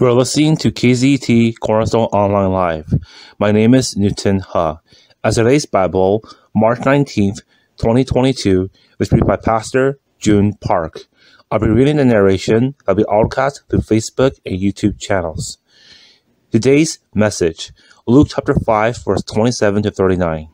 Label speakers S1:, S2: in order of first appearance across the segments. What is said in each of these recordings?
S1: You are listening to KZET Cornerstone Online Live. My name is Newton Ha. As today's Bible, March 19th, 2022, was read by Pastor June Park. I'll be reading the narration that will be broadcast through Facebook and YouTube channels. Today's message, Luke chapter 5, verse 27 to 39.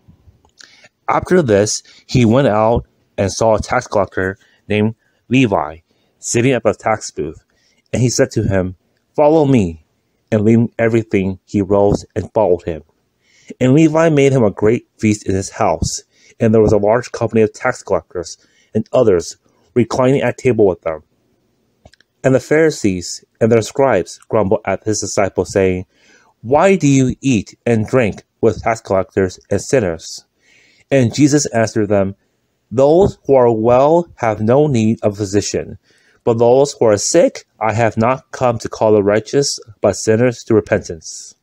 S1: After this, he went out and saw a tax collector named Levi sitting at the tax booth. And he said to him, Follow me. And leaving everything, he rose and followed him. And Levi made him a great feast in his house, and there was a large company of tax collectors and others reclining at table with them. And the Pharisees and their scribes grumbled at his disciples, saying, Why do you eat and drink with tax collectors and sinners? And Jesus answered them, Those who are well have no need of a physician, but those who are sick I have not come to call the righteous, but sinners to repentance.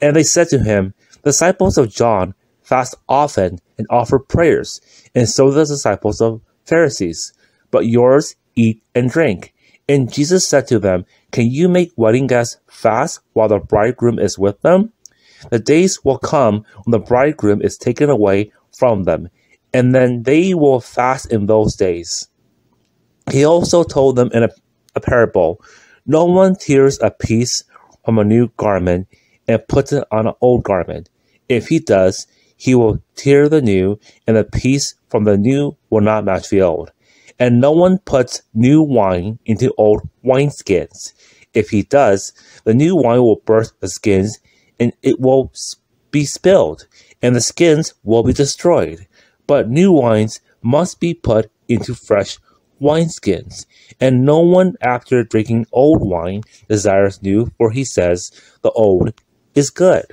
S1: And they said to him, The disciples of John fast often and offer prayers, and so do the disciples of Pharisees, but yours eat and drink. And Jesus said to them, Can you make wedding guests fast while the bridegroom is with them? The days will come when the bridegroom is taken away from them, and then they will fast in those days. He also told them in a, a parable No one tears a piece from a new garment and puts it on an old garment. If he does, he will tear the new, and the piece from the new will not match the old. And no one puts new wine into old wineskins. If he does, the new wine will burst the skins, and it will be spilled, and the skins will be destroyed. But new wines must be put into fresh wineskins, and no one after drinking old wine desires new, for he says, the old is good.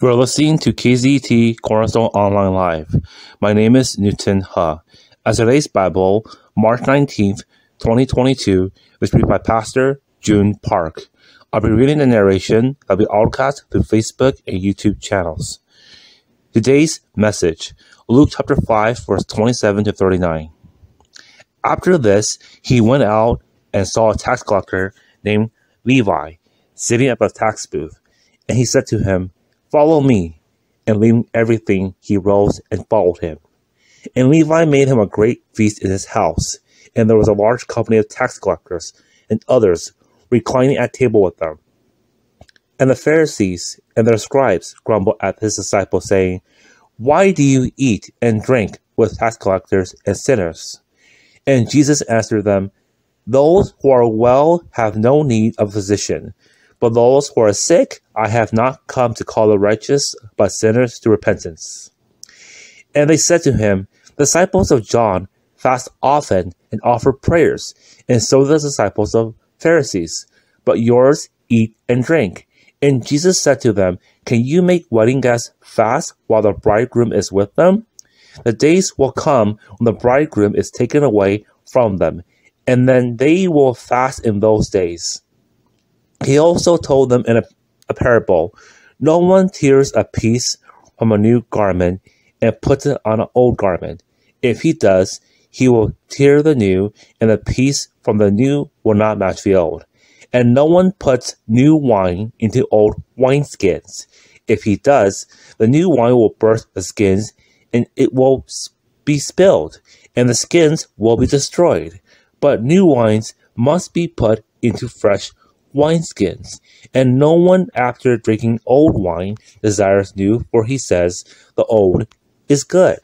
S1: You are listening to KZET Cornerstone Online Live. My name is Newton Ha. As today's Bible, March 19th, 2022, was read by Pastor June Park. I'll be reading the narration that will be broadcast through Facebook and YouTube channels. Today's message, Luke chapter 5, verse 27 to 39. After this, he went out and saw a tax collector named Levi sitting at a tax booth. And he said to him, Follow me. And leaving everything, he rose and followed him. And Levi made him a great feast in his house, and there was a large company of tax collectors and others reclining at table with them. And the Pharisees and their scribes grumbled at his disciples, saying, why do you eat and drink with tax collectors and sinners? And Jesus answered them, Those who are well have no need of a physician, but those who are sick I have not come to call the righteous, but sinners to repentance. And they said to him, disciples of John fast often and offer prayers, and so do the disciples of Pharisees, but yours eat and drink. And Jesus said to them, Can you make wedding guests fast while the bridegroom is with them? The days will come when the bridegroom is taken away from them, and then they will fast in those days. He also told them in a, a parable No one tears a piece from a new garment and puts it on an old garment. If he does, he will tear the new, and the piece from the new will not match the old and no one puts new wine into old wineskins. If he does, the new wine will burst the skins, and it will be spilled, and the skins will be destroyed. But new wines must be put into fresh wineskins, and no one after drinking old wine desires new, for he says, the old is good.